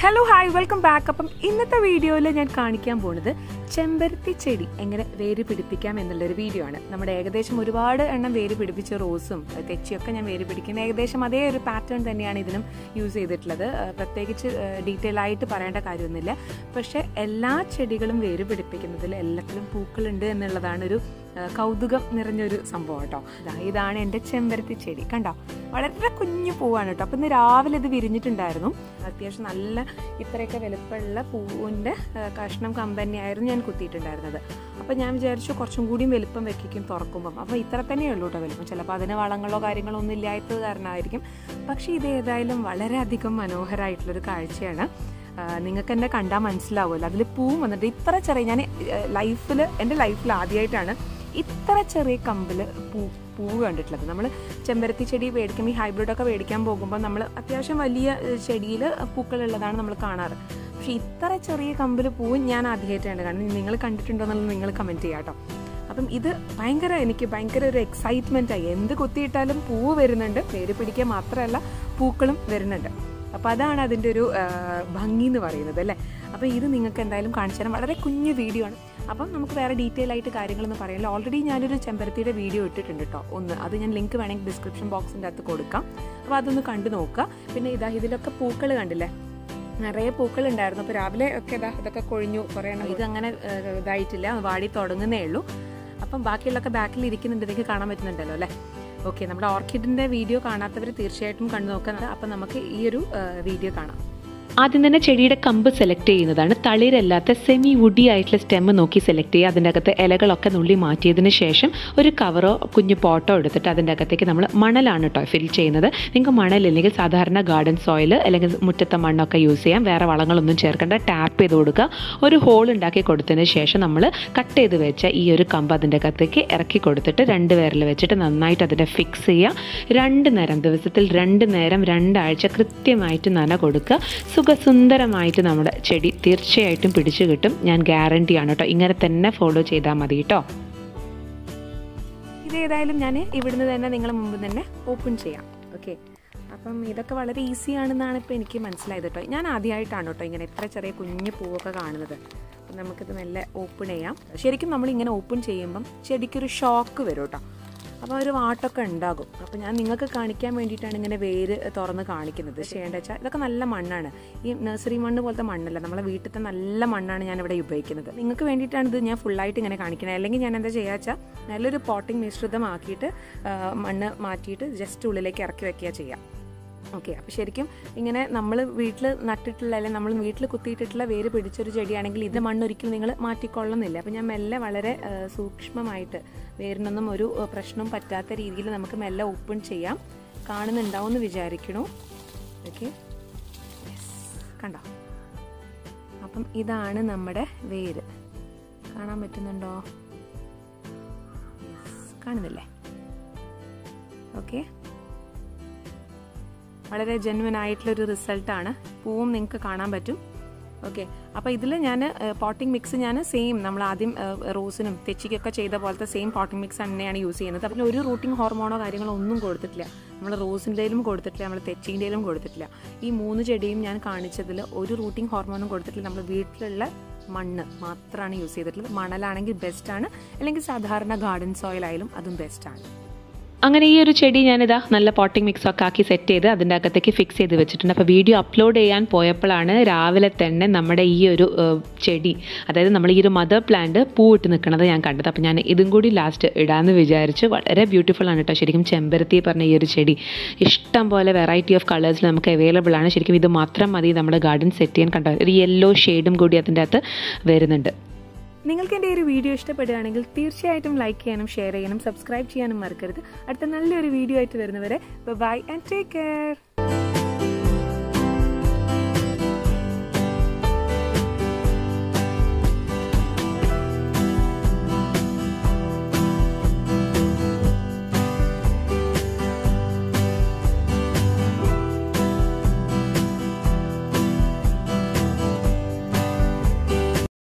Hello hi welcome back അപ്പം ഇന്നത്തെ വീഡിയോയിൽ ഞാൻ കാണിക്കാൻ പോണത് ചെമ്പരത്തി ചെടി എങ്ങനെ വേര് പിടിപ്പിക്കാം എന്നുള്ളൊരു വീഡിയോ ആണ്. നമ്മുടെ ഏകദേശം ഒരുപാട് എണ്ണം വേര് പിടിപ്പിച്ച റോസും തെച്ചിയൊക്കെ ഞാൻ വേര് പിടിക്കുന്ന ഏകദേശം അതേ ഒരു പാറ്റേൺ തന്നെയാണ് ഇതിനും യൂസ് ചെയ്തിട്ടുള്ളത്. പ്രത്യേകിച്ച് ഡീറ്റെയിൽ ആയിട്ട് പറയേണ്ട കാര്യമൊന്നുമില്ല. പക്ഷേ എല്ലാ ചെടികളും വേര് പിടിപ്പിക്കുന്നതിൽ എല്ലാത്തിലും പൂക്കളുണ്ട് എന്നുള്ളതാണ് ഒരു കൗതുകം നിറഞ്ഞൊരു സംഭവം കേട്ടോ. ഇതാണ് എന്റെ ചെമ്പരത്തി ചെടി. കണ്ടോ? വളരെ കുഞ്ഞു പൂവാണ് കേട്ടോ. അപ്പം ഇന്ന് രാവിലെ ഇത് വിരിഞ്ഞിട്ടുണ്ടായിരുന്നു. അത്യാവശ്യം നല്ല ഇത്രയൊക്കെ വലുപ്പമുള്ള പൂവിന്റെ കഷ്ണം കമ്പനിയായിരുന്നു ഞാൻ കുത്തിയിട്ടുണ്ടായിരുന്നത്. അപ്പം ഞാൻ വിചാരിച്ചു കുറച്ചും കൂടിയും വലുപ്പം വെക്കും തുറക്കുമ്പം. അപ്പോൾ ഇത്ര തന്നെയേ ഉള്ളൂ കേട്ടോ വലുപ്പം. ചിലപ്പോൾ അതിന് വളങ്ങളോ കാര്യങ്ങളോ ഒന്നും ഇല്ലാത്തത് കാരണമായിരിക്കും. പക്ഷേ ഇത് ഏതായാലും വളരെയധികം മനോഹരമായിട്ടുള്ളൊരു കാഴ്ചയാണ്. നിങ്ങൾക്ക് എന്നെ കണ്ടാൽ മനസ്സിലാവുമല്ലോ. അതിൽ പൂവും വന്നിട്ട് ഇത്ര ചെറിയ ഞാൻ ലൈഫിൽ എന്റെ ലൈഫിൽ ആദ്യമായിട്ടാണ് ഇത്ര ചെറിയ കമ്പിൽ പൂ പൂവ് കണ്ടിട്ടുള്ളത്. നമ്മൾ ചെമ്പരത്തി ചെടി മേടിക്കുമ്പോൾ ഈ ഹൈബ്രിഡൊക്കെ മേടിക്കാൻ പോകുമ്പോൾ നമ്മൾ അത്യാവശ്യം വലിയ ചെടിയിൽ പൂക്കളുള്ളതാണ് നമ്മൾ കാണാറ്. പക്ഷെ ഇത്ര ചെറിയ കമ്പിൽ പൂവ് ഞാൻ ആദ്യമായിട്ടാണ് കാണുന്നത്. നിങ്ങൾ കണ്ടിട്ടുണ്ടോ എന്നുള്ളത് നിങ്ങൾ കമന്റ് ചെയ്യാം കേട്ടോ. അപ്പം ഇത് ഭയങ്കര എനിക്ക് ഭയങ്കര ഒരു എക്സൈറ്റ്മെന്റ് ആയി. എന്ത് കുത്തിയിട്ടാലും പൂവ് വരുന്നുണ്ട്. പേര് പിടിക്കുക മാത്രമല്ല പൂക്കളും വരുന്നുണ്ട്. അപ്പോൾ അതാണ് അതിന്റെ ഒരു ഭംഗി എന്ന് പറയുന്നത് അല്ലേ? അപ്പോൾ ഇത് നിങ്ങൾക്ക് എന്തായാലും കാണിച്ചു തരാം. വളരെ കുഞ്ഞു വീഡിയോ ആണ്. അപ്പം നമുക്ക് വേറെ ഡീറ്റെയിൽ ആയിട്ട് കാര്യങ്ങളൊന്നും പറയാനില്ല. ഓൾറെഡി ഞാനൊരു ചെമ്പരത്തിയുടെ വീഡിയോ ഇട്ടിട്ടുണ്ട് കേട്ടോ ഒന്ന് അത് ഞാൻ ലിങ്ക് വേണമെങ്കിൽ ഡിസ്ക്രിപ്ഷൻ ബോക്സിന്റെ അകത്ത് കൊടുക്കാം. അപ്പോൾ അതൊന്ന് കണ്ടു നോക്കുക. പിന്നെ ഇതാ ഇതിലൊക്കെ പൂക്കൾ കണ്ടില്ലേ? നിറയെ പൂക്കൾ ഉണ്ടായിരുന്നു അപ്പോൾ രാവിലെ ഒക്കെ ഇതാ ഇതൊക്കെ കൊഴിഞ്ഞു. കുറേ ഇതങ്ങനെ ഇതായിട്ടില്ല. വാടി തുടങ്ങുന്നേ ഉള്ളൂ. അപ്പം ബാക്കിയുള്ളൊക്കെ ബാക്കിൽ ഇരിക്കുന്നുണ്ട്. നിങ്ങൾക്ക് കാണാൻ പറ്റുന്നുണ്ടല്ലോ അല്ലേ? ഓക്കെ നമ്മുടെ ഓർക്കിഡിന്റെ വീഡിയോ കാണാത്തവർ തീർച്ചയായിട്ടും കണ്ടു നോക്കുന്നത് അപ്പം നമുക്ക് ഈ ഒരു വീഡിയോ കാണാം. ആദ്യം തന്നെ ചെടിയുടെ കമ്പ് സെലക്ട് ചെയ്യുന്നതാണ്. തളിരല്ലാത്ത സെമി വുഡി ആയിട്ടുള്ള സ്റ്റെം നോക്കി സെലക്ട് ചെയ്യുക. അതിന്റെ അകത്ത് ഇലകളൊക്കെ നുള്ളി മാറ്റിയതിന് ശേഷം ഒരു കവറോ കുഞ്ഞു പോട്ടോ എടുത്തിട്ട് അതിന്റെ അകത്തേക്ക് നമ്മൾ മണലാണ് കേട്ടോ ഫിൽ ചെയ്യുന്നത്. നിങ്ങൾക്ക് മണലില്ലെങ്കിൽ സാധാരണ ഗാർഡൻ സോയിൽ അല്ലെങ്കിൽ മുറ്റത്തെ മണ്ണൊക്കെ യൂസ് ചെയ്യാം. വേറെ വളങ്ങളൊന്നും ചേർക്കേണ്ട. ടാപ്പ് ചെയ്ത് കൊടുക്കുക. ഒരു ഹോൾ ഉണ്ടാക്കി കൊടുത്തതിന് ശേഷം നമ്മൾ കട്ട് ചെയ്ത് വെച്ച ഈ ഒരു കമ്പ് അതിന്റെ അകത്തേക്ക് ഇറക്കി കൊടുത്തിട്ട് രണ്ട് പേരിൽ വെച്ചിട്ട് നന്നായിട്ട് അതിനെ ഫിക്സ് ചെയ്യുക. രണ്ട് നേരം ദിവസത്തിൽ രണ്ട് നേരം രണ്ടാഴ്ച കൃത്യമായിട്ട് നന കൊടുക്കുക. സുഖസുന്ദരമായിട്ട് നമ്മുടെ ചെടി തീർച്ചയായിട്ടും പിടിച്ചു കിട്ടും. ഞാൻ ഗ്യാരണ്ടിയാണ് കേട്ടോ. ഇങ്ങനെ തന്നെ ഫോളോ ചെയ്താൽ മതി കേട്ടോ. ഇതേതായാലും ഞാൻ ഇവിടുന്ന് തന്നെ നിങ്ങൾ മുമ്പ് തന്നെ ഓപ്പൺ ചെയ്യാം. ഓക്കെ അപ്പം ഇതൊക്കെ വളരെ ഈസി ആണെന്നാണ് ഇപ്പോൾ എനിക്ക് മനസ്സിലായത് കേട്ടോ. ഞാൻ ആദ്യമായിട്ടാണ് കേട്ടോ ഇങ്ങനെ ഇത്ര ചെറിയ കുഞ്ഞു പൂവൊക്കെ കാണുന്നത്. അപ്പം നമുക്കിത് നല്ല ഓപ്പൺ ചെയ്യാം. ശരിക്കും നമ്മൾ ഇങ്ങനെ ഓപ്പൺ ചെയ്യുമ്പം ചെടിക്കൊരു ഷോക്ക് വരും കേട്ടോ. അപ്പോൾ ഒരു വാട്ടൊക്കെ ഉണ്ടാകും. അപ്പോൾ ഞാൻ നിങ്ങൾക്ക് കാണിക്കാൻ വേണ്ടിയിട്ടാണ് ഇങ്ങനെ വേര് തുറന്ന് കാണിക്കുന്നത്. ചെയ്യേണ്ടത് വെച്ചാൽ ഇതൊക്കെ നല്ല മണ്ണാണ്. ഈ നഴ്സറി മണ്ണ് പോലത്തെ മണ്ണല്ല. നമ്മളെ വീട്ടിലത്തെ നല്ല മണ്ണാണ് ഞാൻ ഇവിടെ ഉപയോഗിക്കുന്നത്. നിങ്ങൾക്ക് വേണ്ടിയിട്ടാണ് ഇത് ഞാൻ ഫുള്ളായിട്ട് ഇങ്ങനെ കാണിക്കുന്നത് അല്ലെങ്കിൽ ഞാൻ എന്താ ചെയ്യുക വെച്ചാൽ നല്ലൊരു പോട്ടിംഗ് മിശ്രിതമാക്കിയിട്ട് മണ്ണ് മാറ്റിയിട്ട് ജസ്റ്റ് ഉള്ളിലേക്ക് ഇറക്കി വെക്കുക ചെയ്യാം. ഓക്കെ അപ്പോൾ ശരിക്കും ഇങ്ങനെ നമ്മൾ വീട്ടിൽ നട്ടിട്ടുള്ള അല്ലെങ്കിൽ നമ്മൾ വീട്ടിൽ കുത്തിയിട്ടിട്ടുള്ള വേര് പിടിച്ചൊരു ചെടിയാണെങ്കിൽ ഇത് മണ്ണൊരിക്കലും നിങ്ങൾ മാറ്റിക്കൊള്ളുന്നില്ല അപ്പോൾ ഞാൻ മെല്ലെ വളരെ സൂക്ഷ്മമായിട്ട് വേരിനൊന്നും ഒരു പ്രശ്നം പറ്റാത്ത രീതിയിൽ നമുക്ക് മെല്ലെ ഓപ്പൺ ചെയ്യാം. കാണുന്നുണ്ടാവും എന്ന് വിചാരിക്കണു. ഓക്കെ. കണ്ടോ? അപ്പം ഇതാണ് നമ്മുടെ വേര്. കാണാൻ പറ്റുന്നുണ്ടോ? കാണുന്നില്ലേ? ഓക്കെ. വളരെ ജെന്വൻ ആയിട്ടുള്ളൊരു റിസൾട്ടാണ് പൂവും നിങ്ങൾക്ക് കാണാൻ പറ്റും. ഓക്കെ അപ്പോൾ ഇതിൽ ഞാൻ പോട്ടിംഗ് മിക്സ് ഞാൻ സെയിം നമ്മൾ ആദ്യം റോസിനും തെച്ചിക്കൊക്കെ ചെയ്ത പോലത്തെ സെയിം പോട്ടിംഗ് മിക്സ് തന്നെയാണ് യൂസ് ചെയ്യുന്നത്. അപ്പം ഒരു റൂട്ടിംഗ് ഹോർമോണോ കാര്യങ്ങളോ ഒന്നും കൊടുത്തിട്ടില്ല. നമ്മൾ റോസിന്റെയിലും കൊടുത്തിട്ടില്ല നമ്മൾ തെച്ചിന്റെയിലും കൊടുത്തിട്ടില്ല. ഈ മൂന്ന് ചെടിയും ഞാൻ കാണിച്ചതിൽ ഒരു റൂട്ടിംഗ് ഹോർമോണും കൊടുത്തിട്ടില്ല. നമ്മൾ വീട്ടിലുള്ള മണ്ണ് മാത്രമാണ് യൂസ് ചെയ്തിട്ടുള്ളത്. മണലാണെങ്കിൽ ബെസ്റ്റാണ് അല്ലെങ്കിൽ സാധാരണ ഗാർഡൻ സോയിൽ ആയാലും അതും ബെസ്റ്റാണ് അങ്ങനെ ഈ ഒരു ചെടി ഞാനിതാ നല്ല പോട്ടിംഗ് മിക്സ് ഒക്കെ ആക്കി സെറ്റ് ചെയ്ത് അതിന്റെ അകത്തേക്ക് ഫിക്സ് ചെയ്ത് വെച്ചിട്ടുണ്ട്. അപ്പോൾ വീഡിയോ അപ്ലോഡ് ചെയ്യാൻ പോയപ്പോഴാണ് രാവിലെ തന്നെ നമ്മുടെ ഈ ഒരു ചെടി അതായത് നമ്മൾ ഈ ഒരു മദർ പ്ലാന്റ് പൂവിട്ട് നിൽക്കുന്നത് ഞാൻ കണ്ടത്. അപ്പോൾ ഞാൻ ഇതും കൂടി ലാസ്റ്റ് ഇടാമെന്ന് വിചാരിച്ച് വളരെ ബ്യൂട്ടിഫുൾ ആണ് കേട്ടോ ശരിക്കും ചെമ്പരത്തി പറഞ്ഞ ഈ ഒരു ചെടി. ഇഷ്ടം പോലെ വെറൈറ്റി ഓഫ് കളേഴ്സിൽ നമുക്ക് അവൈലബിൾ ആണ്. ശരിക്കും ഇത് മാത്രം മതി നമ്മുടെ ഗാർഡൻ സെറ്റ് ചെയ്യാൻ കണ്ടോ? ഒരു യെല്ലോ ഷെയ്ഡും കൂടി അതിന്റെ അകത്ത് വരുന്നുണ്ട്. നിങ്ങൾക്ക് എന്റെ ഒരു വീഡിയോ ഇഷ്ടപ്പെടുകയാണെങ്കിൽ തീർച്ചയായിട്ടും ലൈക്ക് ചെയ്യാനും ഷെയർ ചെയ്യാനും സബ്സ്ക്രൈബ് ചെയ്യാനും മറക്കരുത്. അടുത്ത നല്ലൊരു വീഡിയോ ആയിട്ട് വരുന്നവരെ ബൈ ആൻഡ് ടേക്ക് കെയർ